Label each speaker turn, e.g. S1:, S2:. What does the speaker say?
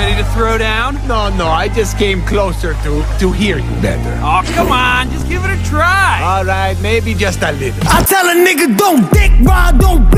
S1: ready to throw down?
S2: No, no, I just came closer to to hear you better.
S1: Oh, come on, just give it a try.
S2: All right, maybe just a little.
S3: I tell a nigga don't dick ride, don't